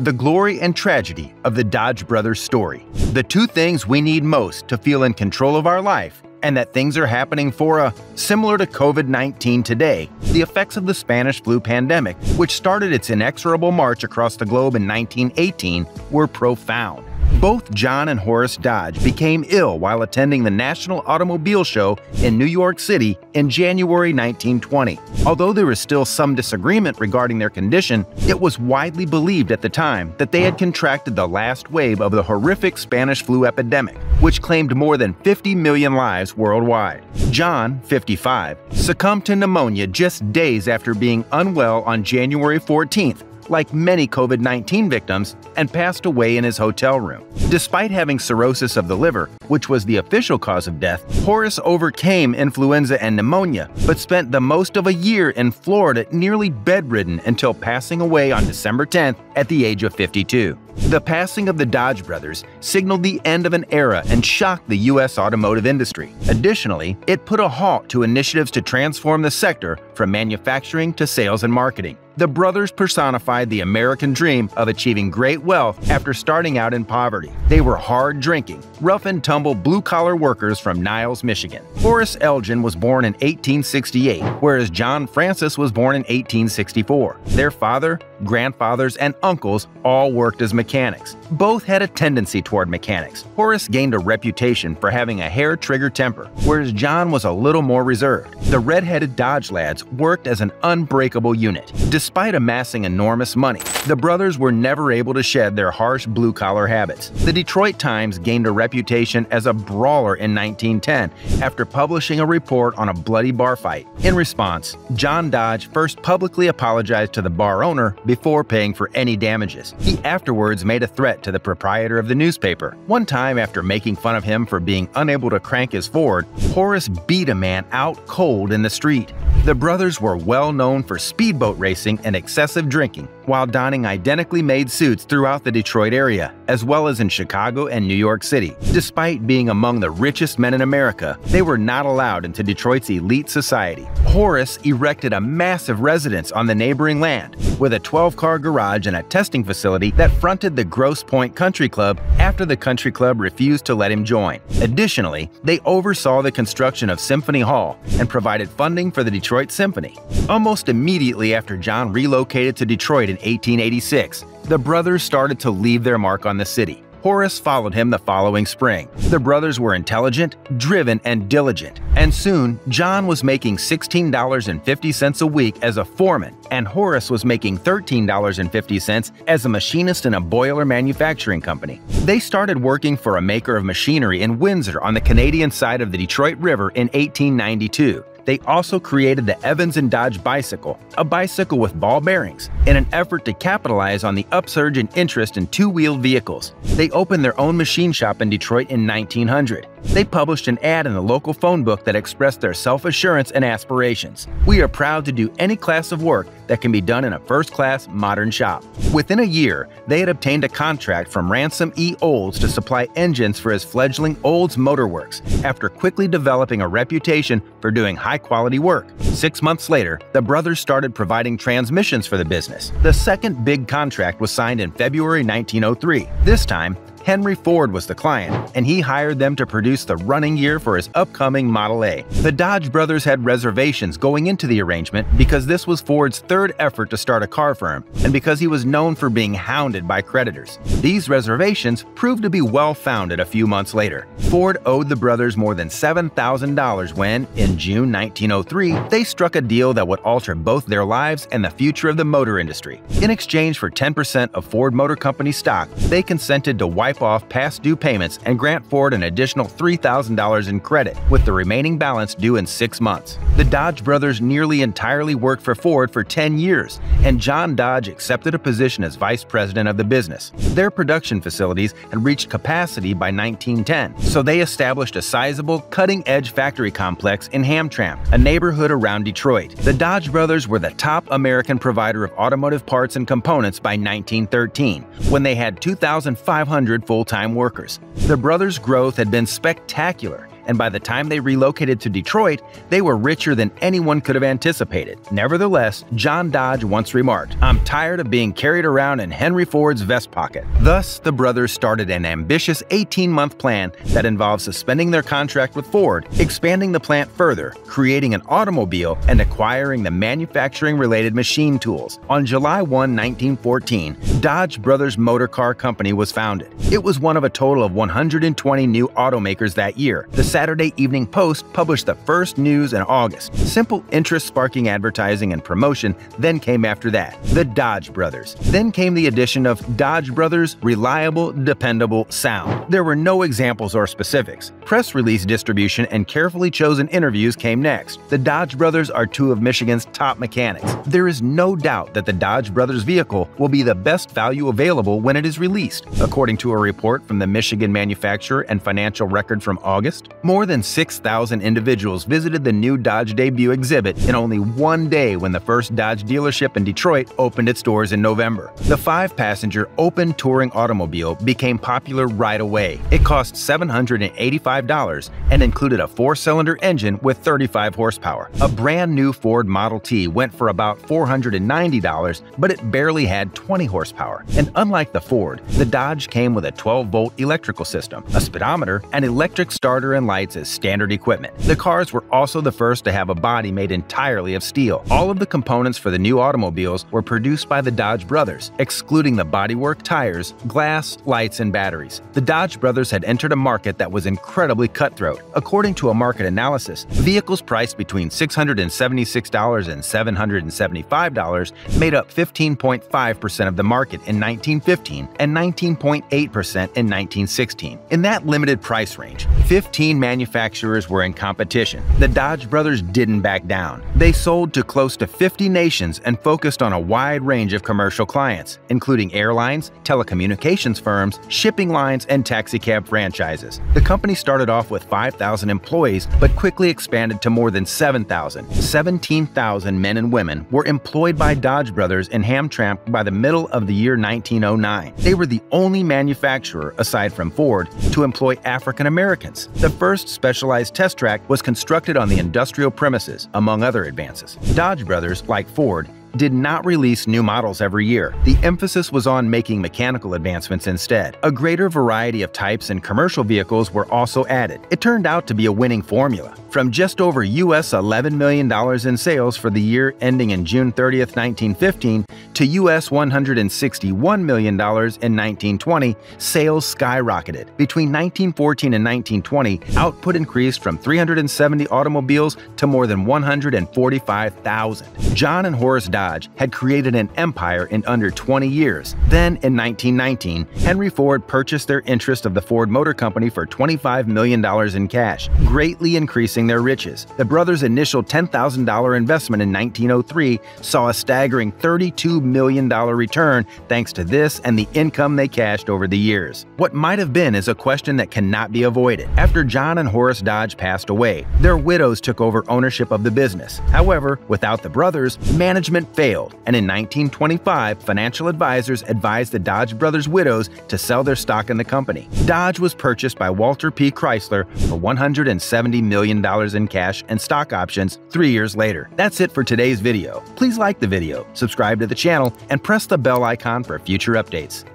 the glory and tragedy of the Dodge brothers story. The two things we need most to feel in control of our life and that things are happening for a similar to COVID-19 today, the effects of the Spanish flu pandemic, which started its inexorable march across the globe in 1918, were profound. Both John and Horace Dodge became ill while attending the National Automobile Show in New York City in January 1920. Although there is still some disagreement regarding their condition, it was widely believed at the time that they had contracted the last wave of the horrific Spanish flu epidemic, which claimed more than 50 million lives worldwide. John, 55, succumbed to pneumonia just days after being unwell on January 14th like many COVID 19 victims, and passed away in his hotel room. Despite having cirrhosis of the liver, which was the official cause of death, Horace overcame influenza and pneumonia, but spent the most of a year in Florida nearly bedridden until passing away on December 10th at the age of 52. The passing of the Dodge brothers signaled the end of an era and shocked the U.S. automotive industry. Additionally, it put a halt to initiatives to transform the sector from manufacturing to sales and marketing. The brothers personified the American dream of achieving great wealth after starting out in poverty. They were hard drinking, rough and tumble blue collar workers from Niles, Michigan. Horace Elgin was born in 1868, whereas John Francis was born in 1864. Their father, grandfathers, and uncles all worked as mechanics. Both had a tendency toward mechanics. Horace gained a reputation for having a hair trigger temper, whereas John was a little more reserved. The red-headed Dodge lads worked as an unbreakable unit. Despite amassing enormous money, the brothers were never able to shed their harsh blue-collar habits. The Detroit Times gained a reputation as a brawler in 1910 after publishing a report on a bloody bar fight. In response, John Dodge first publicly apologized to the bar owner before paying for any damages. He afterwards made a threat to the proprietor of the newspaper. One time, after making fun of him for being unable to crank his Ford, Horace beat a man out cold in the street. The brothers were well known for speedboat racing and excessive drinking, while donning identically made suits throughout the Detroit area, as well as in Chicago and New York City. Despite being among the richest men in America, they were not allowed into Detroit's elite society. Horace erected a massive residence on the neighboring land, with a 12-car garage and a testing facility that fronted the Grosse Pointe Country Club after the country club refused to let him join. Additionally, they oversaw the construction of Symphony Hall and provided funding for the Detroit Symphony. Almost immediately after John relocated to Detroit in 1886, the brothers started to leave their mark on the city. Horace followed him the following spring. The brothers were intelligent, driven, and diligent, and soon John was making $16.50 a week as a foreman, and Horace was making $13.50 as a machinist in a boiler manufacturing company. They started working for a maker of machinery in Windsor on the Canadian side of the Detroit River in 1892 they also created the Evans and Dodge bicycle, a bicycle with ball bearings, in an effort to capitalize on the upsurge in interest in two-wheeled vehicles. They opened their own machine shop in Detroit in 1900. They published an ad in the local phone book that expressed their self-assurance and aspirations. We are proud to do any class of work that can be done in a first-class modern shop. Within a year, they had obtained a contract from Ransom E. Olds to supply engines for his fledgling Olds Motor Works, after quickly developing a reputation for doing high-quality work. Six months later, the brothers started providing transmissions for the business. The second big contract was signed in February 1903. This time, Henry Ford was the client, and he hired them to produce the running gear for his upcoming Model A. The Dodge brothers had reservations going into the arrangement because this was Ford's third effort to start a car firm, and because he was known for being hounded by creditors. These reservations proved to be well-founded a few months later. Ford owed the brothers more than $7,000 when, in June 1903, they struck a deal that would alter both their lives and the future of the motor industry. In exchange for 10% of Ford Motor Company stock, they consented to wipe off past due payments and grant Ford an additional $3,000 in credit, with the remaining balance due in six months. The Dodge brothers nearly entirely worked for Ford for 10 years, and John Dodge accepted a position as vice president of the business. Their production facilities had reached capacity by 1910, so they established a sizable, cutting-edge factory complex in Hamtramck, a neighborhood around Detroit. The Dodge brothers were the top American provider of automotive parts and components by 1913, when they had 2,500 full-time workers. The brothers' growth had been spectacular, and by the time they relocated to Detroit, they were richer than anyone could have anticipated. Nevertheless, John Dodge once remarked, I'm tired of being carried around in Henry Ford's vest pocket. Thus, the brothers started an ambitious 18 month plan that involved suspending their contract with Ford, expanding the plant further, creating an automobile, and acquiring the manufacturing related machine tools. On July 1, 1914, Dodge Brothers Motor Car Company was founded. It was one of a total of 120 new automakers that year. The Saturday Evening Post published the first news in August. Simple interest sparking advertising and promotion then came after that. The Dodge Brothers. Then came the addition of Dodge Brothers Reliable, Dependable Sound. There were no examples or specifics. Press release distribution and carefully chosen interviews came next. The Dodge Brothers are two of Michigan's top mechanics. There is no doubt that the Dodge Brothers vehicle will be the best value available when it is released. According to a report from the Michigan Manufacturer and Financial Record from August, more than 6,000 individuals visited the new Dodge debut exhibit in only one day when the first Dodge dealership in Detroit opened its doors in November. The five passenger open touring automobile became popular right away. It cost $785 and included a four cylinder engine with 35 horsepower. A brand new Ford Model T went for about $490, but it barely had 20 horsepower. And unlike the Ford, the Dodge came with a 12 volt electrical system, a speedometer, and electric starter and lights as standard equipment. The cars were also the first to have a body made entirely of steel. All of the components for the new automobiles were produced by the Dodge brothers, excluding the bodywork, tires, glass, lights, and batteries. The Dodge brothers had entered a market that was incredibly cutthroat. According to a market analysis, vehicles priced between $676 and $775 made up 15.5% of the market in 1915 and 19.8% in 1916. In that limited price range, 15 manufacturers were in competition. The Dodge brothers didn't back down. They sold to close to 50 nations and focused on a wide range of commercial clients, including airlines, telecommunications firms, shipping lines, and taxicab franchises. The company started off with 5,000 employees but quickly expanded to more than 7,000. 17,000 men and women were employed by Dodge Brothers in Hamtramck by the middle of the year 1909. They were the only manufacturer, aside from Ford, to employ African Americans. The first specialized test track was constructed on the industrial premises, among other advances. Dodge Brothers, like Ford, did not release new models every year. The emphasis was on making mechanical advancements instead. A greater variety of types and commercial vehicles were also added. It turned out to be a winning formula. From just over US $11 million in sales for the year ending in June 30, 1915, to US $161 million in 1920, sales skyrocketed. Between 1914 and 1920, output increased from 370 automobiles to more than 145,000. John and Horace Dodge had created an empire in under 20 years. Then, in 1919, Henry Ford purchased their interest of the Ford Motor Company for $25 million in cash, greatly increasing their riches. The brothers' initial $10,000 investment in 1903 saw a staggering $32 million return thanks to this and the income they cashed over the years. What might have been is a question that cannot be avoided. After John and Horace Dodge passed away, their widows took over ownership of the business. However, without the brothers, management failed, and in 1925, financial advisors advised the Dodge brothers' widows to sell their stock in the company. Dodge was purchased by Walter P. Chrysler for $170 million in cash and stock options three years later. That's it for today's video. Please like the video, subscribe to the channel, and press the bell icon for future updates.